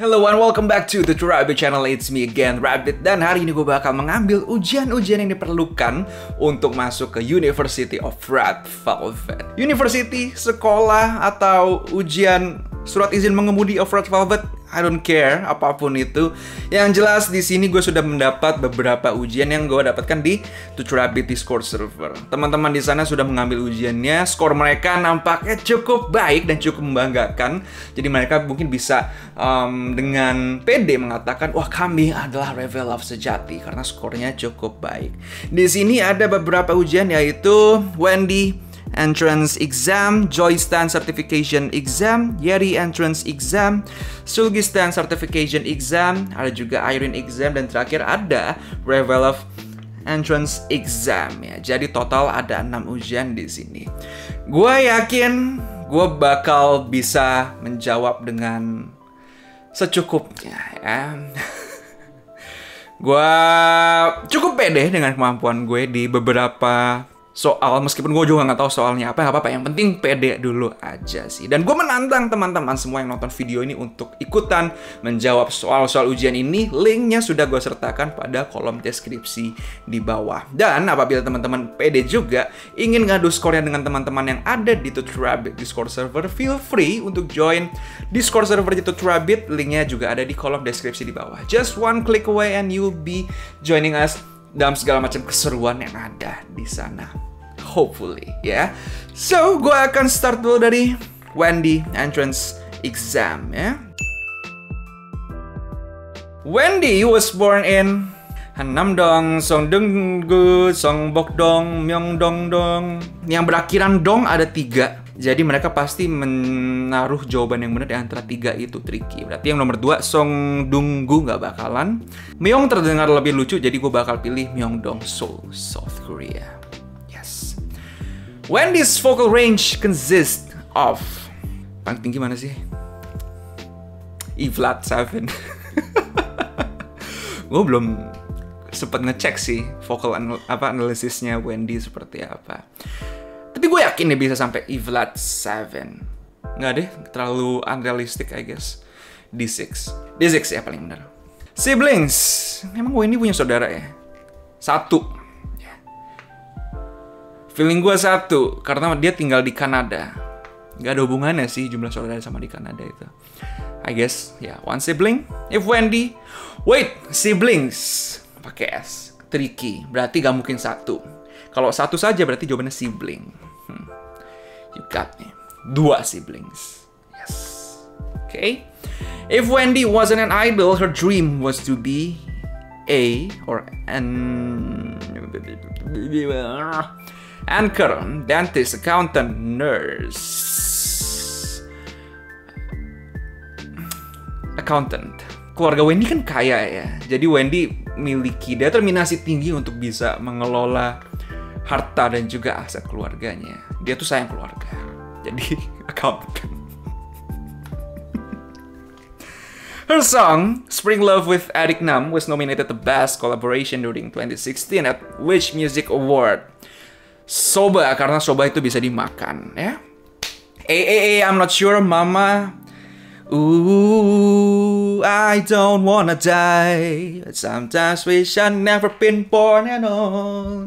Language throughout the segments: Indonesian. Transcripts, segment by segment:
Hello and welcome back to the Rabbit channel, it's me again, Rabbit. Dan hari ini gue bakal mengambil ujian-ujian yang diperlukan untuk masuk ke University of Red Velvet. University, sekolah, atau ujian surat izin mengemudi of Red Velvet I don't care apa pun itu. Yang jelas di sini gue sudah mendapat beberapa ujian yang gue dapatkan di Tujuh Rabbit Discord server. Teman-teman di sana sudah mengambil ujiannya, skor mereka nampaknya cukup baik dan cukup membanggakan. Jadi mereka mungkin bisa um, dengan pede mengatakan, wah kami adalah Revel of sejati karena skornya cukup baik. Di sini ada beberapa ujian yaitu Wendy, Entrance Exam, Joystan Certification Exam, Yeri Entrance Exam, Sulgistan Certification Exam, ada juga Irene Exam, dan terakhir ada Revel of Entrance Exam ya. Jadi total ada 6 ujian di sini. Gue yakin gue bakal bisa menjawab dengan secukupnya ya. gue cukup pede dengan kemampuan gue di beberapa soal meskipun gue juga nggak tahu soalnya apa apa apa yang penting pede dulu aja sih. Dan gue menantang teman-teman semua yang nonton video ini untuk ikutan menjawab soal-soal ujian ini. Linknya sudah gue sertakan pada kolom deskripsi di bawah. Dan apabila teman-teman pede juga ingin ngadu skornya dengan teman-teman yang ada di Tutu Rabbit Discord server feel free untuk join Discord server di Tutu Rabbit. Linknya juga ada di kolom deskripsi di bawah. Just one click away and you'll be joining us dalam segala macam keseruan yang ada di sana. Hopefully, ya. So, gue akan start dulu dari Wendy entrance exam, ya. Wendy was born in Hanam dong, song deng gu, song bok dong, myong dong dong. Yang berakhiran dong ada tiga. Jadi mereka pasti menaruh jawaban yang benar di antara tiga itu tricky. Berarti yang nomor dua Song Dunggu nggak bakalan. Myong terdengar lebih lucu, jadi gue bakal pilih Myong Dong Seoul, South Korea. When this vocal range consists of paling tinggi mana sih? E flat 7. gue belum sempat ngecek sih vocal anal apa analisisnya Wendy seperti apa. Tapi gue yakin dia bisa sampai E flat 7. Nggak deh, terlalu unrealistic I guess. D6. D6 ya paling benar. Siblings. Emang ini punya saudara ya? Satu. Feeling gue satu, karena dia tinggal di Kanada. Gak ada hubungannya sih jumlah saudara sama di Kanada itu. I guess, ya, yeah, one sibling. If Wendy, wait, siblings, pakai S, tricky. Berarti gak mungkin satu kalau satu saja berarti jawabannya sibling. Hmm. You got me. Dua siblings. Yes. Okay. If Wendy wasn't an idol, her dream was to be a or an anchor, dentist, accountant, nurse, accountant. Keluarga Wendy kan kaya ya, jadi Wendy miliki determinasi tinggi untuk bisa mengelola harta dan juga aset keluarganya. Dia tuh sayang keluarga. Jadi accountant. Her song, Spring Love with Eric Nam, was nominated the Best Collaboration during 2016 at Which Music Award? Soba, karena soba itu bisa dimakan, ya. Eh, eh, eh, I'm not sure, Mama. Ooh, I don't wanna die. But sometimes wish I'd never been born at all.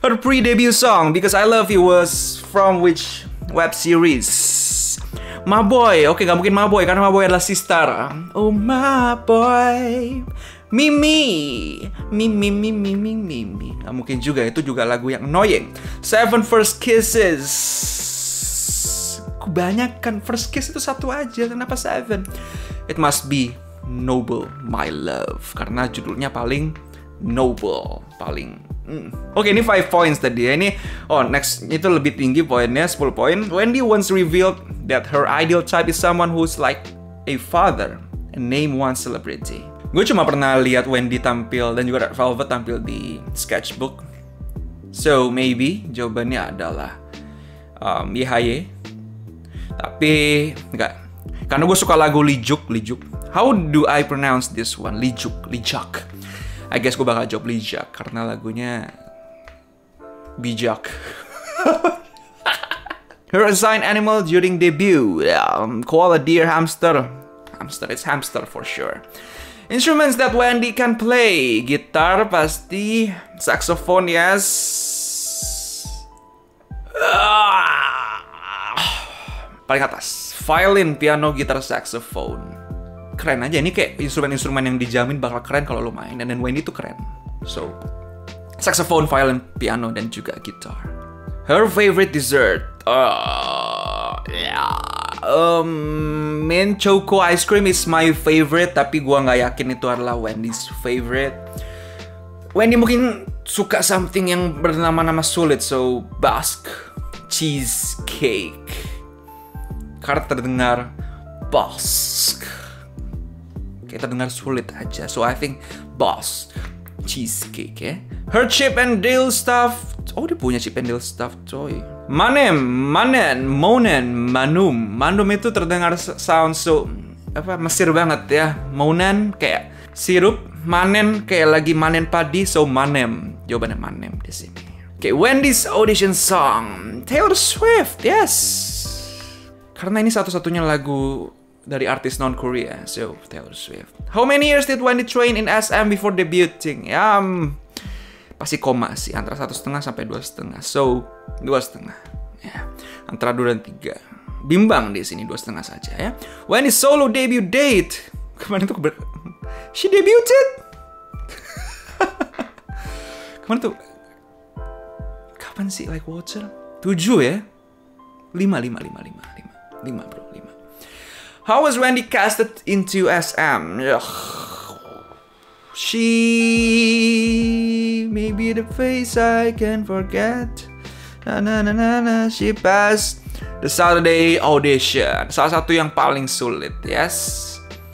Her pre-debut song, Because I Love You, was from which web series? My Boy. Oke, okay, gak mungkin My Boy karena My Boy adalah sister. Oh My Boy. Mimi, Mimi, Mimi, Mimi, Mimi. Gak mungkin juga, itu juga lagu yang annoying. Seven First Kisses kebanyakan first kiss itu satu aja kenapa seven it must be noble my love karena judulnya paling noble paling mm. Oke okay, ini 5 points tadi ya Ini Oh next itu lebih tinggi poinnya 10 poin Wendy once revealed that her ideal type is someone who's like a father And name one celebrity Gue cuma pernah lihat Wendy tampil Dan juga Velvet tampil di sketchbook So maybe jawabannya adalah um, YHY tapi enggak. Karena gue suka lagu Lijuk, Lijuk. How do I pronounce this one? Lijuk, Lijak. I guess gue bakal jawab Lijak karena lagunya bijak. Her assigned animal during debut, um, koala, deer, hamster. Hamster, it's hamster for sure. Instruments that Wendy can play, gitar pasti, saxophone yes. Ah. Paling atas, violin, piano, gitar, saxophone. Keren aja, ini kayak instrumen-instrumen yang dijamin bakal keren kalau lo main. Dan, dan Wendy tuh keren. So, saxophone, violin, piano, dan juga gitar. Her favorite dessert, uh, yeah, um, mint choco ice cream is my favorite, tapi gua nggak yakin itu adalah Wendy's favorite. Wendy mungkin suka something yang bernama-nama sulit, so Basque cheesecake. Karena terdengar Basque. Kayak terdengar sulit aja, so I think Basque cheesecake ya. Her chip and Dale stuff. Oh dia punya chip and Dale stuff coy. Manem, manen, monen, manum. Manum itu terdengar sound so apa Mesir banget ya. Monen kayak sirup, manen kayak lagi manen padi, so manem. Jawabannya manem di sini. Oke, okay, Wendy's audition song Taylor Swift, yes. Karena ini satu-satunya lagu dari artis non Korea, so Taylor Swift. How many years did Wendy train in SM before debuting? Ya, um, pasti koma sih antara satu setengah sampai dua setengah. So dua setengah, ya antara dua dan tiga. Bimbang di sini dua setengah saja ya. Wendy solo debut date kemarin tuh ber... she debuted. kemarin tuh kapan sih like water? Tujuh ya? Lima, lima, lima, lima, lima, lima bro, lima. How was Wendy casted into SM? Ugh. She may be the face I can forget. Na na na na na. She passed the Saturday audition. Salah satu yang paling sulit, yes.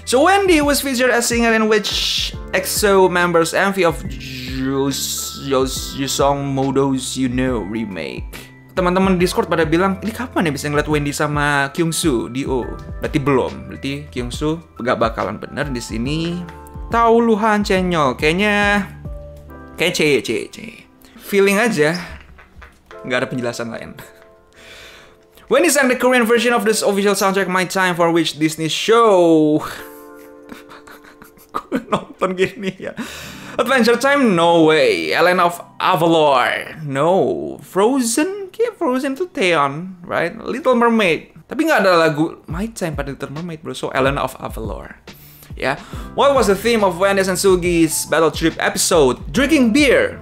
So Wendy was featured as singer in which EXO members envy of Yosong Modo's You Know remake teman-teman Discord pada bilang ini kapan ya bisa ngeliat Wendy sama Kyungsu di O? Berarti belum. Berarti Kyungsu gak bakalan bener di sini. Tahu Luhan kayaknya kayak C C. Feeling aja, nggak ada penjelasan lain. Wendy sang the Korean version of this official soundtrack My Time for which Disney show. Nonton gini ya. Adventure Time? No way. Ellen of Avalor? No. Frozen? Kayak Frozen itu Theon, right? Little Mermaid. Tapi nggak ada lagu My Time pada Little Mermaid, bro. So Ellen of Avalor. Ya. What was the theme of Wendy's and Sugi's Battle Trip episode? Drinking beer.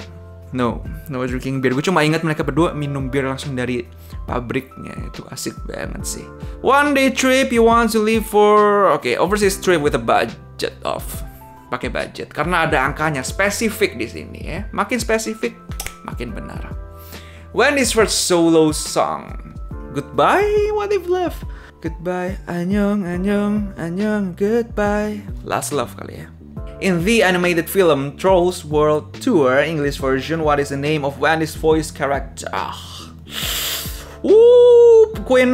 No, no drinking beer. Gue cuma ingat mereka berdua minum bir langsung dari pabriknya. Itu asik banget sih. One day trip you want to leave for... Okay, overseas trip with a budget of pakai budget karena ada angkanya spesifik di sini ya. Makin spesifik, makin benar. Wendy's first solo song. Goodbye, what if left? Goodbye, anyong, anyong, anyong, goodbye. Last love kali ya. In the animated film Trolls World Tour English version, what is the name of Wendy's voice character? Ah. Uh, Queen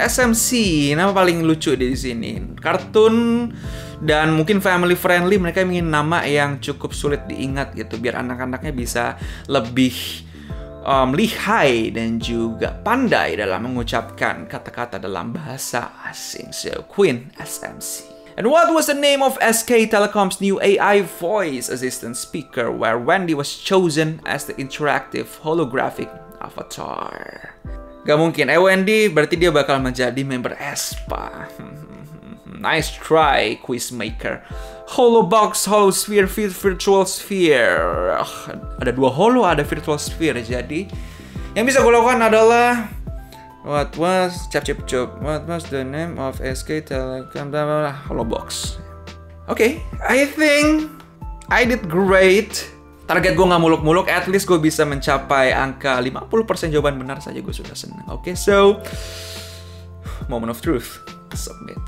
SMC, nama paling lucu di sini. Kartun dan mungkin family friendly mereka ingin nama yang cukup sulit diingat gitu biar anak-anaknya bisa lebih um, lihai dan juga pandai dalam mengucapkan kata-kata dalam bahasa asing. So Queen SMC. And what was the name of SK Telecom's new AI voice assistant speaker where Wendy was chosen as the interactive holographic avatar? Gak mungkin, eh Wendy berarti dia bakal menjadi member ESPA. Nice try, Quizmaker. Holobox, Holosphere, Virtual Sphere. ada dua holo, ada Virtual Sphere. Jadi, yang bisa gue lakukan adalah What was cap cap cap? What was the name of SK Telecom? Holobox. Oke, okay, I think I did great. Target gue nggak muluk-muluk, at least gue bisa mencapai angka 50% jawaban benar saja gue sudah senang. Oke, okay, so moment of truth, submit.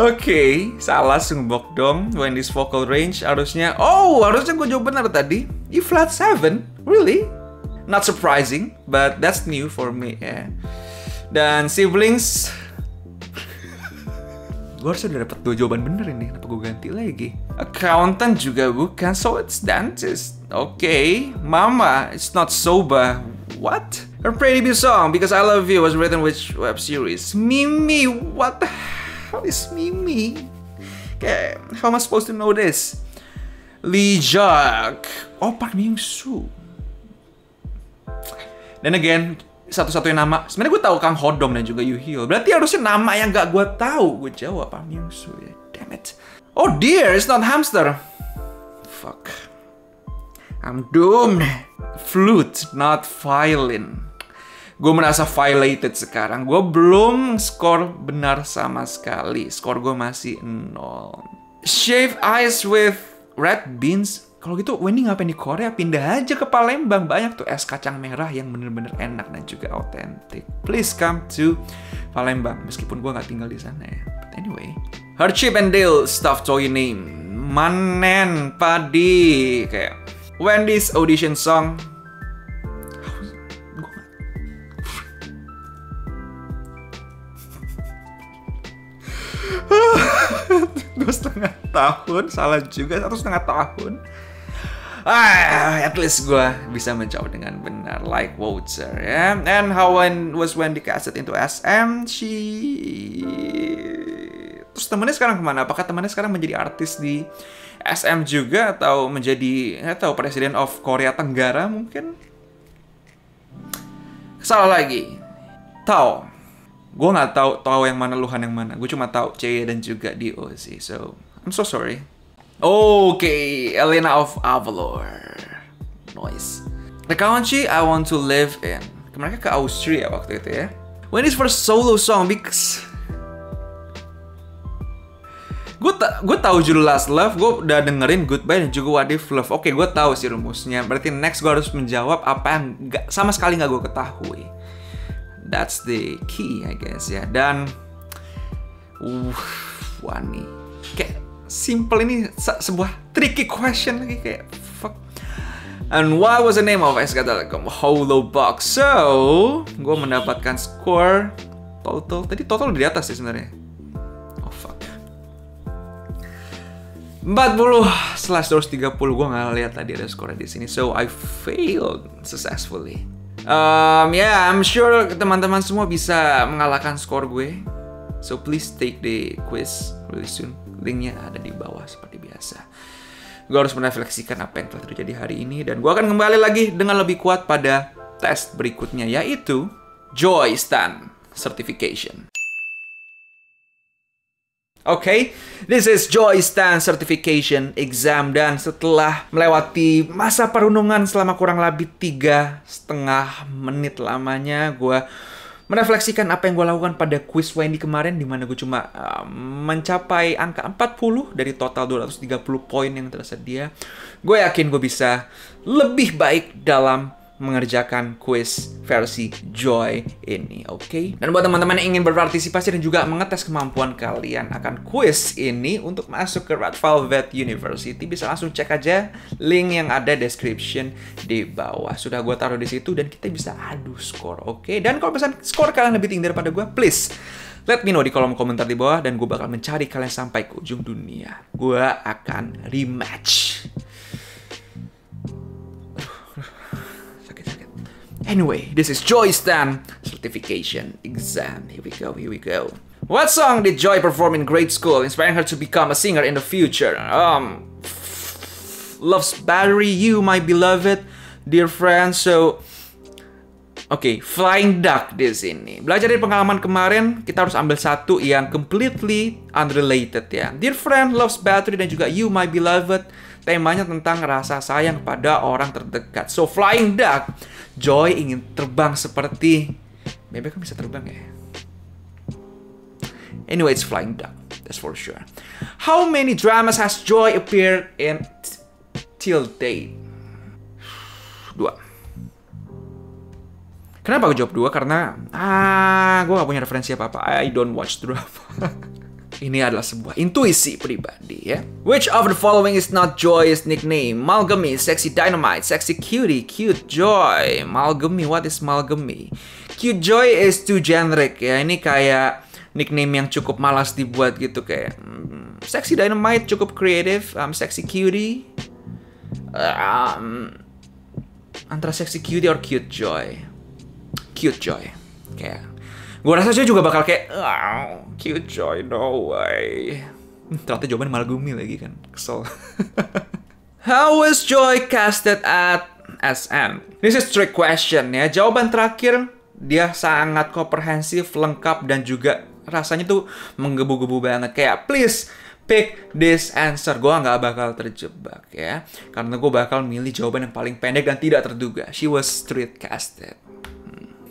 Okay, salah sungbok dong. Wendy's vocal range harusnya... Oh, harusnya gue jawab benar tadi. E flat 7? Really? Not surprising, but that's new for me. Yeah. Dan siblings... gue harusnya udah dapet dua jawaban bener ini. Kenapa gue ganti lagi? Accountant juga bukan, so it's dentist. Oke, okay. mama, it's not soba. What? Her Pretty Be song, Because I Love You, was written which web series? Mimi, what the hell is Mimi? Okay, how am I supposed to know this? Lee Jack. Oh, Park Myung Soo. Dan again, satu-satunya nama. Sebenarnya gue tahu Kang Hodong dan juga Yu Hyo. Berarti harusnya nama yang gak gue tahu. Gue jawab Park Myung Soo ya. Damn it. Oh dear, it's not hamster. Fuck. I'm doomed. Flute, not violin. Gue merasa violated sekarang. Gue belum skor benar sama sekali. Skor gue masih nol. Shave ice with red beans. Kalau gitu Wendy ngapain di Korea? Pindah aja ke Palembang. Banyak tuh es kacang merah yang bener-bener enak dan juga autentik. Please come to Palembang. Meskipun gue nggak tinggal di sana ya. But anyway. Her Chip and Dale stuffed toy name. Manen Padi. Kayak Wendy's audition song dua setengah tahun salah juga satu setengah tahun. Ah at least gue bisa menjawab dengan benar like Wouter ya. Yeah? and how when was when casted into SM she terus temennya sekarang ke mana? Apakah temennya sekarang menjadi artis di SM juga atau menjadi tahu presiden of Korea Tenggara mungkin? Salah lagi tahu gue nggak tahu tahu yang mana Luhan yang mana. Gue cuma tahu C dan juga Dio sih so I'm so sorry. Oke okay, Elena of Avalor. Noise the country I want to live in. Mereka ke Austria waktu itu ya. When his first solo song? Because gue ta gue tahu judul Last Love, gue udah dengerin Goodbye dan juga What If Love. Oke, gue tahu sih rumusnya. Berarti next gue harus menjawab apa yang gak, sama sekali nggak gue ketahui. That's the key, I guess ya. Dan, uh, wani, kayak simple ini se sebuah tricky question lagi kayak fuck. And what was the name of SK Telekom Holo Box? So, gue mendapatkan score total. Tadi total di atas sih sebenarnya 40 slash 230 gue nggak lihat tadi ada skornya di sini so I failed successfully um, ya yeah, I'm sure teman-teman semua bisa mengalahkan skor gue. So please take the quiz really soon. Linknya ada di bawah seperti biasa. Gue harus merefleksikan apa yang telah terjadi hari ini dan gue akan kembali lagi dengan lebih kuat pada tes berikutnya yaitu Joy Stan Certification okay? this is Joy Stan Certification Exam dan setelah melewati masa perundungan selama kurang lebih tiga setengah menit lamanya, gue merefleksikan apa yang gue lakukan pada quiz Wendy kemarin di mana gue cuma uh, mencapai angka 40 dari total 230 poin yang tersedia. Gue yakin gue bisa lebih baik dalam mengerjakan quiz versi Joy ini, oke? Okay? Dan buat teman-teman yang ingin berpartisipasi dan juga mengetes kemampuan kalian akan quiz ini untuk masuk ke Red Velvet University, bisa langsung cek aja link yang ada description di bawah. Sudah gue taruh di situ dan kita bisa adu skor, oke? Okay? Dan kalau pesan skor kalian lebih tinggi daripada gue, please Let me know di kolom komentar di bawah dan gue bakal mencari kalian sampai ke ujung dunia. Gue akan rematch. Anyway, this is Joy Stan certification exam. Here we go, here we go. What song did Joy perform in grade school, inspiring her to become a singer in the future? Um, Love's Battery, You, My Beloved, Dear Friend, so... Oke, okay, Flying Duck di sini. Belajar dari pengalaman kemarin, kita harus ambil satu yang completely unrelated ya. Dear Friend, Love's Battery, dan juga You, My Beloved, temanya tentang rasa sayang pada orang terdekat. So, Flying Duck Joy ingin terbang seperti bebek kan bisa terbang ya. Anyway, it's flying duck. That's for sure. How many dramas has Joy appeared in till date? Dua. Kenapa gue jawab dua? Karena ah, gue gak punya referensi apa apa. I don't watch drama. Ini adalah sebuah intuisi pribadi ya. Which of the following is not Joy's nickname? Malgamy, Sexy Dynamite, Sexy Cutie, Cute Joy. Malgamy, what is Malgamy? Cute Joy is too generic ya. Ini kayak nickname yang cukup malas dibuat gitu kayak um, Sexy Dynamite cukup kreatif, um, Sexy Cutie. Um, antara Sexy Cutie or Cute Joy. cute Joy. Kayak gue rasa Joy juga bakal kayak oh, cute Joy no way. Ternyata jawaban malah Gumi lagi kan. Kesel. How was Joy casted at SM? This is trick question ya. Jawaban terakhir dia sangat komprehensif, lengkap dan juga rasanya tuh menggebu-gebu banget. Kayak please pick this answer. Gue nggak bakal terjebak ya. Karena gue bakal milih jawaban yang paling pendek dan tidak terduga. She was street casted.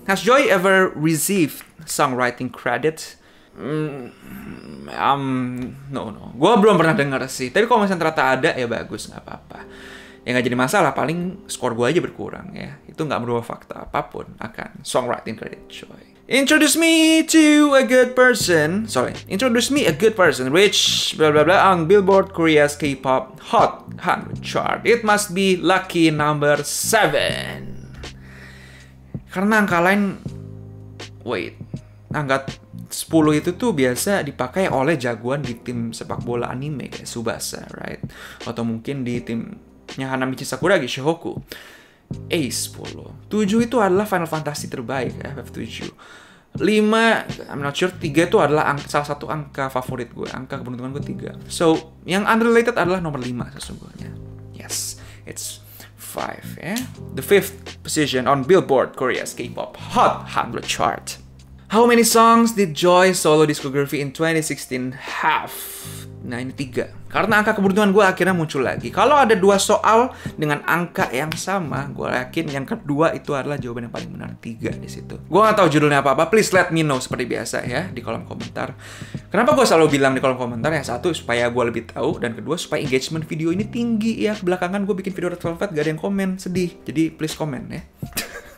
Has Joy ever received songwriting credit? Hmm, um, no no. Gue belum pernah dengar sih. Tapi kalau misalnya ternyata ada ya bagus nggak apa-apa. Ya nggak jadi masalah. Paling skor gue aja berkurang ya. Itu nggak merubah fakta apa pun akan songwriting credit Joy. Introduce me to a good person. Sorry, introduce me a good person. Rich, blah blah blah on Billboard Korea's K-pop Hot 100 chart. It must be lucky number 7. Karena angka lain, wait, angka 10 itu tuh biasa dipakai oleh jagoan di tim sepak bola anime kayak Subasa, right? Atau mungkin di timnya Hanamichi Sakuragi, Shihoku. A10. 7 itu adalah Final Fantasy terbaik, FF7. 5, I'm not sure, 3 itu adalah salah satu angka favorit gue, angka keberuntungan gue 3. So, yang unrelated adalah nomor 5 sesungguhnya. Yes, it's 5. Yeah? The fifth position on Billboard Korea's K-pop Hot 100 chart. How many songs did Joy solo discography in 2016 have? Nah ini tiga. Karena angka keberuntungan gue akhirnya muncul lagi. Kalau ada dua soal dengan angka yang sama, gue yakin yang kedua itu adalah jawaban yang paling benar tiga di situ. Gue gak tahu judulnya apa apa. Please let me know seperti biasa ya di kolom komentar. Kenapa gue selalu bilang di kolom komentar ya satu supaya gue lebih tahu dan kedua supaya engagement video ini tinggi ya. Belakangan gue bikin video Red Velvet gak ada yang komen sedih. Jadi please komen ya.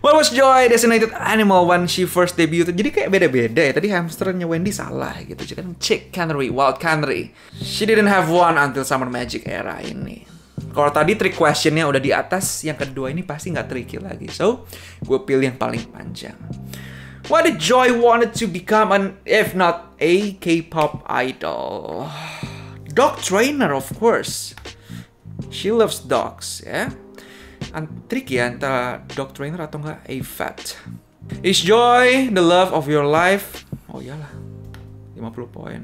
What was Joy designated animal when she first debuted? Jadi kayak beda-beda ya. Tadi hamsternya Wendy salah gitu. Jadi kan chick canary, wild canary. She didn't have one until Summer Magic era ini. Kalau tadi trick questionnya udah di atas, yang kedua ini pasti nggak tricky lagi. So, gue pilih yang paling panjang. What did Joy wanted to become an, if not a K-pop idol? Dog trainer, of course. She loves dogs, ya. Yeah? Tricky ya antara dog trainer atau enggak AFAT. Is joy the love of your life? Oh iyalah, 50 poin.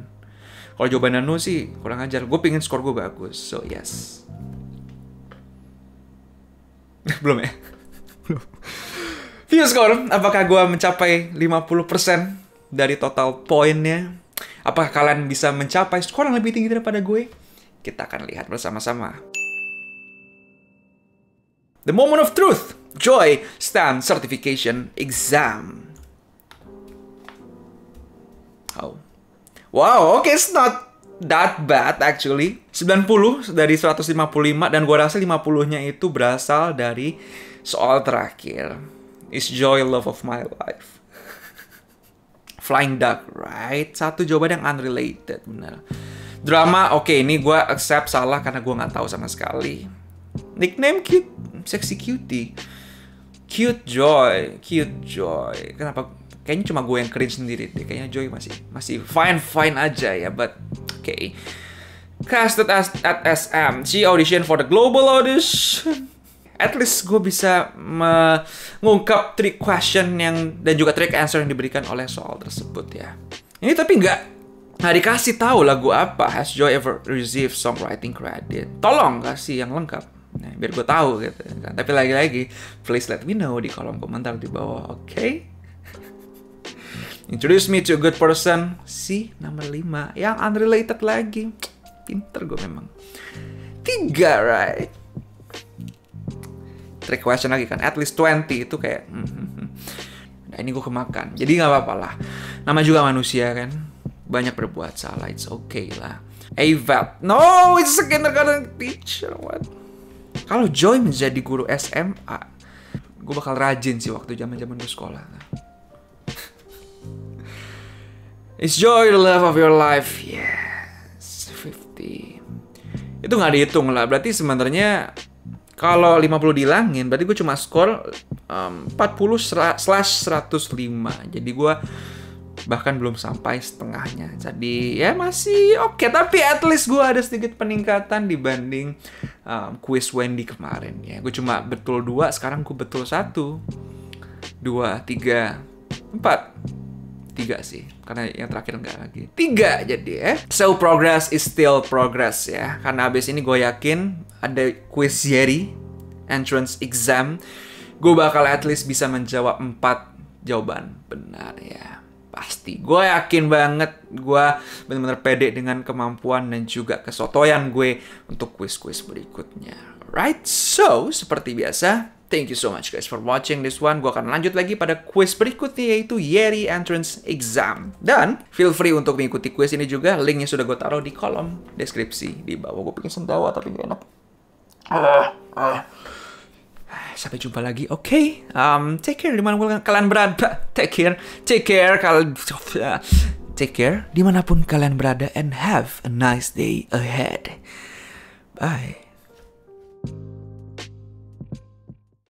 Kalau jawaban Nano sih kurang ajar. Gue pingin skor gue bagus, so yes. Belum ya? Belum. View score, apakah gue mencapai 50% dari total poinnya? Apakah kalian bisa mencapai skor yang lebih tinggi daripada gue? Kita akan lihat bersama-sama. The moment of truth. Joy Stand Certification Exam. Oh. Wow, okay, it's not that bad actually. 90 dari 155 dan gua rasa 50-nya itu berasal dari soal terakhir. Is joy love of my life. Flying duck, right? Satu jawaban yang unrelated, benar. Drama, oke, okay, ini gue accept salah karena gue nggak tahu sama sekali. Nickname cute sexy cutie. Cute Joy, cute Joy. Kenapa? Kayaknya cuma gue yang cringe sendiri deh. Kayaknya Joy masih masih fine fine aja ya, but okay. Casted as at SM, she audition for the global audition. At least gue bisa mengungkap trick question yang dan juga trick answer yang diberikan oleh soal tersebut ya. Ini tapi nggak nggak dikasih tahu lagu apa has Joy ever received songwriting credit. Tolong kasih yang lengkap. Nah, biar gue tahu gitu kan. Tapi lagi-lagi, please let me know di kolom komentar di bawah, oke? Okay? Introduce me to a good person. Si, nomor 5. Yang unrelated lagi. Pinter gue memang. Tiga, right? Trick question lagi kan. At least 20 itu kayak... Mm -hmm. Nah, ini gue kemakan. Jadi nggak apa-apa lah. Nama juga manusia kan. Banyak berbuat salah. It's okay lah. Avat. No, it's a kindergarten teacher. What? Kalau Joy menjadi guru SMA, gue bakal rajin sih waktu zaman zaman gue sekolah. Is joy the love of your life? Yes, 50. Itu nggak dihitung lah. Berarti sebenarnya kalau 50 dihilangin, berarti gue cuma skor um, 40 slash 105. Jadi gue bahkan belum sampai setengahnya. Jadi ya masih oke, okay. tapi at least gue ada sedikit peningkatan dibanding um, quiz Wendy kemarin ya. Gue cuma betul dua, sekarang gue betul satu, dua, tiga, empat, tiga sih karena yang terakhir enggak lagi. Tiga jadi ya. So progress is still progress ya. Karena abis ini gue yakin ada quiz Yeri entrance exam. Gue bakal at least bisa menjawab empat jawaban. Benar ya pasti gue yakin banget gue benar-benar pede dengan kemampuan dan juga kesotoyan gue untuk quiz-quiz berikutnya right so seperti biasa Thank you so much guys for watching this one. Gue akan lanjut lagi pada quiz berikutnya yaitu Yeri Entrance Exam. Dan feel free untuk mengikuti quiz ini juga. Linknya sudah gue taruh di kolom deskripsi di bawah. Gue pengen sendawa tapi gak enak. Uh, uh. Sampai jumpa lagi. Oke, okay. um, take care di mana pun kalian berada. Take care, take care kalian. Take care di mana pun kalian berada and have a nice day ahead. Bye.